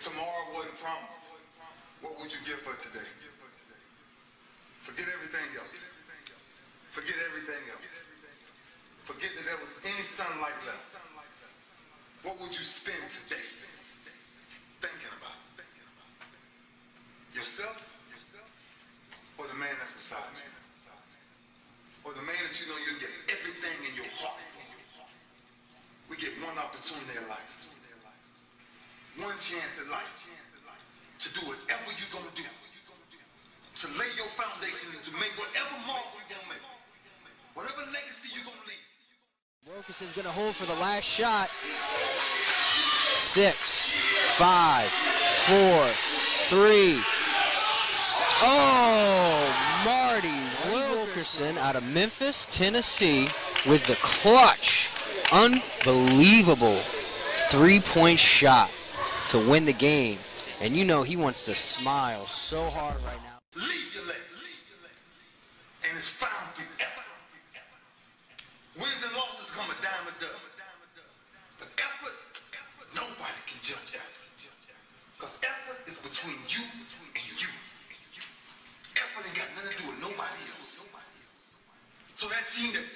tomorrow wasn't promised, what would you give for today? Forget everything else. Forget everything else. Forget that there was any sunlight left. What would you spend today thinking about? Yourself or the man that's beside you? Or the man that you know you'll get everything in your heart for? We get one opportunity in life, one chance in life to do whatever you're going to do, to lay your foundation and to make whatever mark you're going to make, whatever legacy you're going to leave. Wilkerson's going to hold for the last shot. Six, five, four, three. Oh, Marty Wilkerson out of Memphis, Tennessee with the clutch, unbelievable three-point shot to win the game. And you know he wants to smile so hard right now. Leave your legacy. And it's found through effort. Wins and losses come a dime a dozen. But effort, nobody can judge effort. Because effort is between you and you. Effort ain't got nothing to do with nobody else. So that team that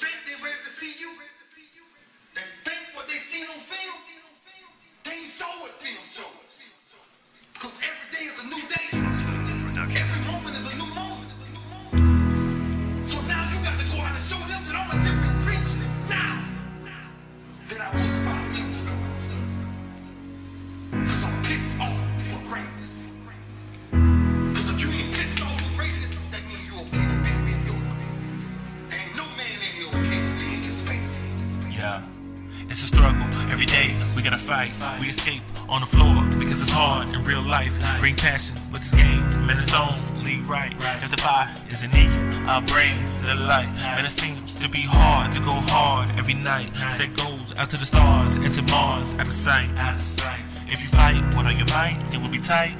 every day. We gotta fight. We escape on the floor because it's hard in real life. Bring passion with this game, man. It's only right. If the fire isn't you, I'll bring the light. Man, it seems to be hard to go hard every night. Set goals out to the stars and to Mars out of sight. If you fight, what on your mind? It will be tight.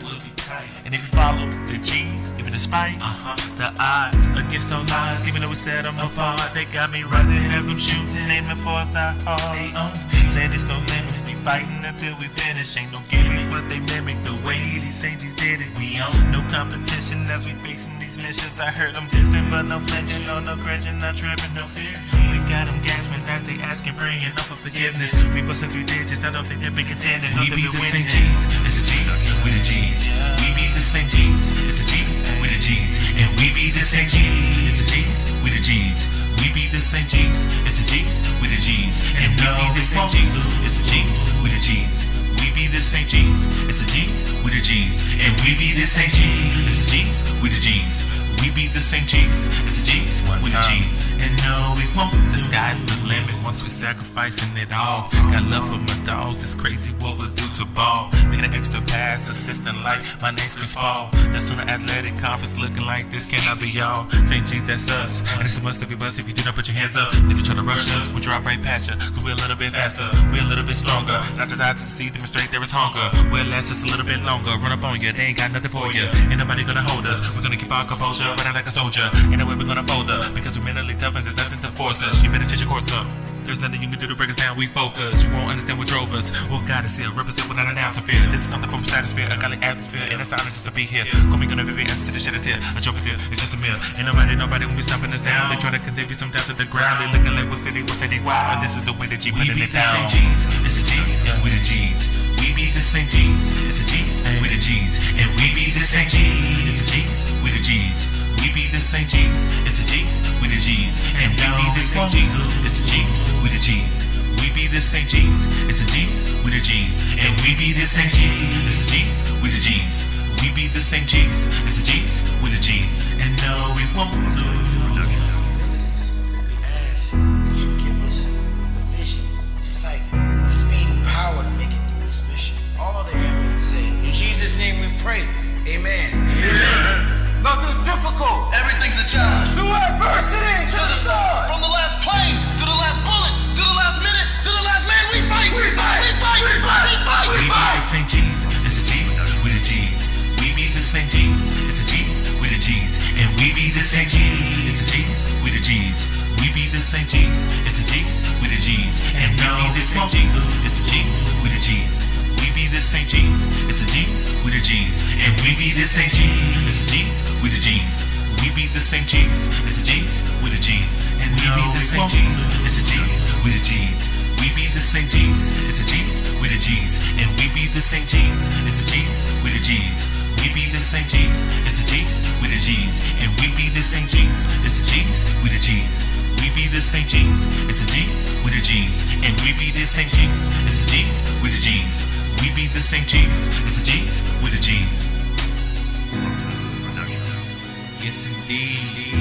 And if you follow the G's, even despite uh-huh. the odds against all odds, even though we set them apart, they got me running as I'm shooting, aiming for the heart. Saying there's no limits, we fighting until we finish. Ain't no gimmicks, but they mimic the way these angels did it. We own no competition as we facing these missions. I heard them dissing, but no flinching, no no grudging, not tripping, no fear. We got them gasping as they asking, praying, no for forgiveness. We busting through digits, I don't think they'll be contending. We be the same G's, it's the G's, we the G's. We be same G's, it's the G's, we the G's. And we be the same G's, it's the G's, we the G's. We be the same G's, it's the G's, we the G's. And we be the same G's, it's the G's, we the G's. We be the same G's, it's the G's, we the G's. And we be the same G's, it's the G's, we the G's. Be the same G's, it's the G's, we the G's. And no, we won't. The sky's the limit once we're sacrificing it all. Got love for my dogs, it's crazy what we'll do to ball. Making an extra pass, assistant like my name's Chris Paul. That's on the athletic conference looking like this cannot be y'all. St. G's, that's us. And it's a must you bust if you do not put your hands up. If you try to rush us, we'll drop right past you. Cause we're a little bit faster, we're a little bit stronger. And I desire to see demonstrate there is hunger. We'll last just a little bit longer. Run up on you, they ain't got nothing for you. Ain't nobody gonna hold us. We're gonna keep our composure, running like a soldier. Ain't no way we're gonna fold up. Because we're mentally tough and there's nothing to force us. You better change your course up. There's nothing you can do to break us down, we focus. You won't understand what drove us. What God is here, represent without an ounce of fear. This is something from stratosphere, a godly atmosphere, and it's honor just to be here. Call me gonna be the answer to the shed a tear, a trophy tear, it's just a meal. Ain't nobody, nobody when we stomping us down. They try to me some down to the ground. They looking like what city, what city, wow. And this is the way that G putting it down. We be the same G's, it's the G's, we the G's. We be the same G's, it's the G's, we the G's. And we be the same G's, it's the G's, we the G's. We be the same G's, it's the G's, we the G's. And no, we won't lose. We be G's, it's the G's, we the G's. We be the same G's, it's the G's, we the G's. And we be the same G's, it's the G's, we the G's. We be the same G's, it's the G's, the same G's. It's the G's, we the G's. We be the same G's. It's the G's, we the G's. And we be the same G's. It's the G's, we the G's. We be the same G's. It's the G's, we the G's. And we be the same G's. It's the G's, we the G's. We be the same G's. It's the G's, we the G's. And we be the same G's. It's the G's, we the G's. We be the same G's. It's the G's, we the G's. And we be the same G's. It's the G's, we the G's. We be the same G's. It's the G's, we the G's. Yes, indeed.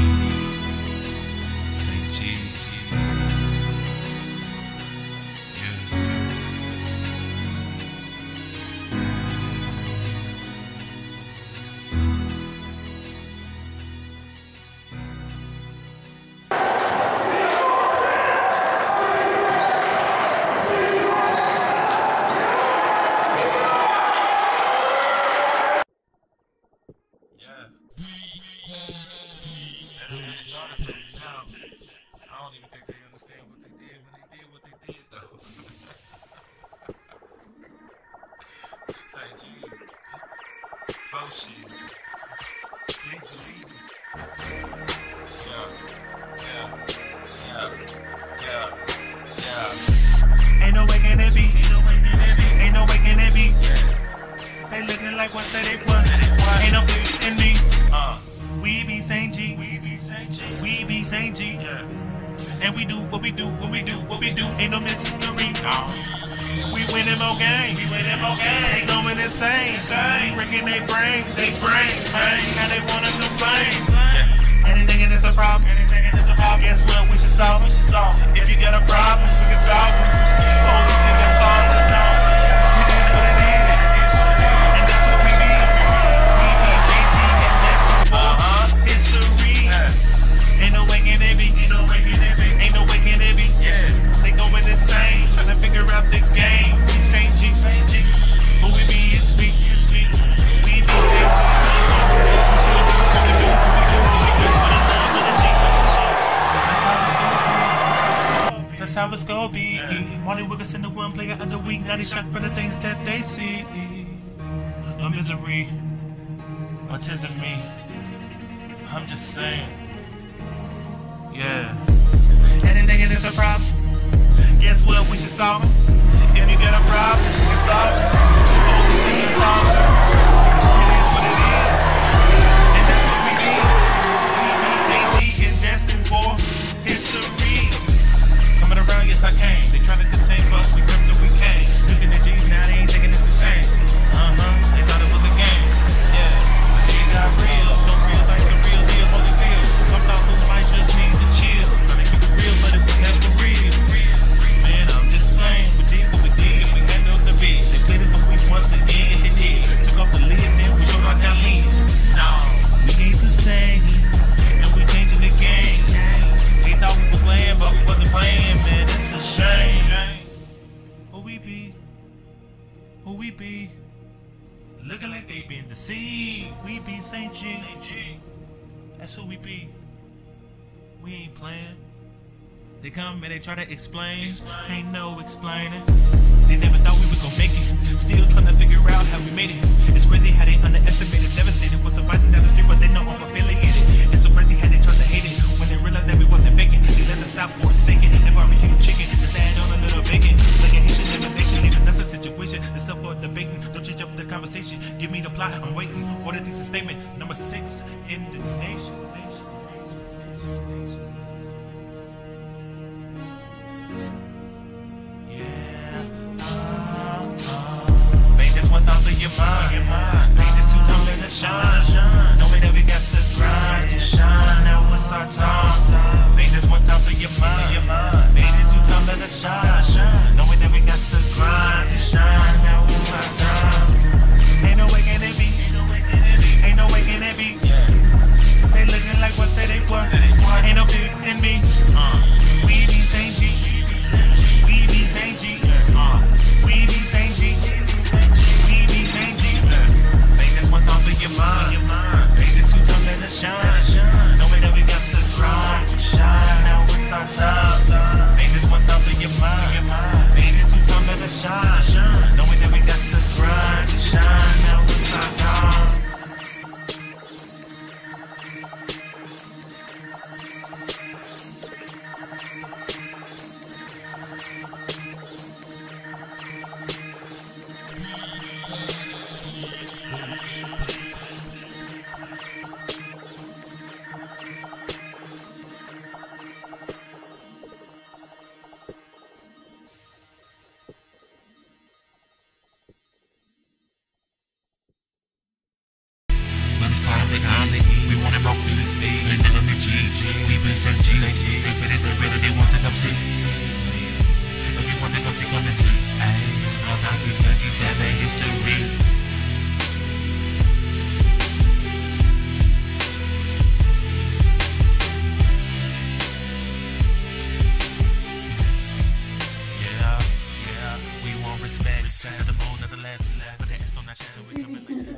They brain. They brain. Brain. And they wanna complain. Yeah. Shocked for the things that they see. No misery, autism me. I'm just saying. Yeah. Anything in is a problem. Guess what? We should solve it. If you got a problem, we can solve it. In your problem. It is what it is. And that's what we be. We be St. G and destined for history. Coming around, yes I came. Who we be? Looking like they been deceived. We be St. G. That's who we be. We ain't playing. They come and they try to explain. Ain't no explaining. They never thought we were gonna make it. Still trying to figure out how we made it. It's crazy how they underestimated, devastated. Was the bison down the street, but they know I'm affiliated. It's so crazy how they tried to hate it. When they realized that we wasn't faking, they let us out for a second. They barbecue chicken, just add on a little bacon. Like a Haitian in the leaving us a situation. That's up for debating. Don't change up the conversation. Give me the plot, I'm waiting. Order a statement. Number six in the nation. nation, nation, nation,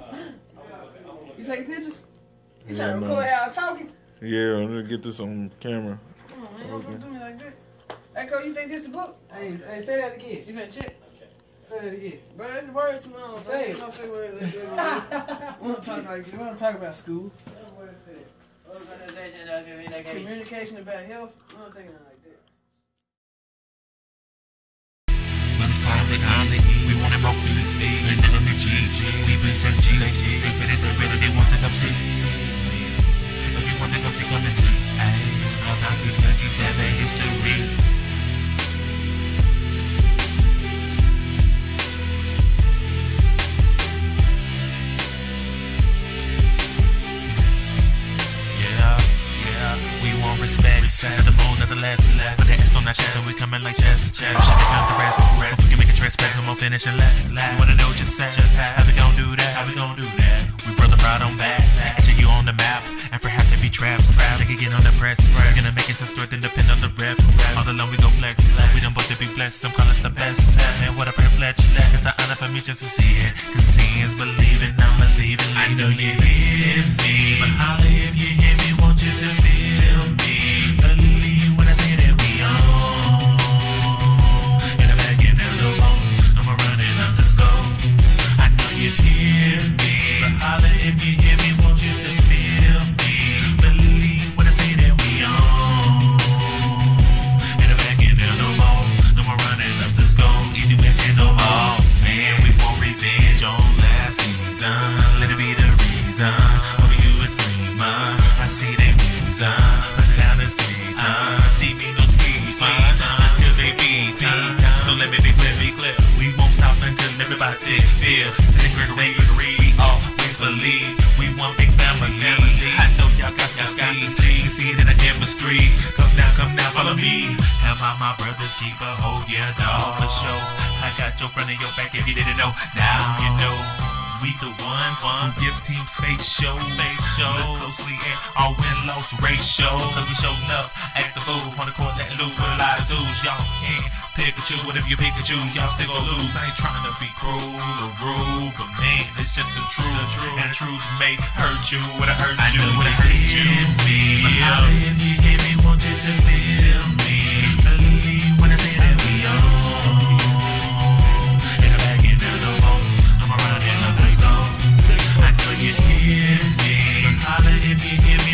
You taking pictures? You Yeah, trying to man. record how I'm talking? Yeah, I'm gonna get this on camera. Come on, man. Don't do me like that. Hey, Cole, you think this the book? Hey, hey, say that again. You better check. Say that again. Bro, that's the word too long. Say Say it. it. Don't say words like that. we don't talk like we don't talk about school. Communication about health. We don't take nothing like that. Last. Wanna know just that. How we gon' do that? How we gon' do that? We brother proud on back. Check you on the map, and perhaps there be traps. They can get on the press. We're gonna make it so straight and depend on the rep. All alone we go flex. We done both to be blessed. Some call us the best. Man, what a privilege. It's an honor for me just to see it. Cause seeing is believing. I'm believing. I know you hear me. But holla if you hear me. Want you to feel feels. Secret secret. We always believe. We one big family. I know y'all got to see. You see it in the chemistry. Come now, come now, follow me. Have my my brothers keep a hold, yeah, dog for sure. I got your front and your back if you didn't know. Now you know. We the ones who give team space show. Space show. Look closely at our win loss ratio. Cause we show enough. Act the fool on the court, let loose with a lot of tools. Y'all can't choose. Whatever you pick or choose, y'all still gon' lose. I ain't trying to be cruel or rude, but man, it's just the truth. And the truth may hurt you. I hurt you. I know what I hurt you. Me. But holla if you want you to feel me. living in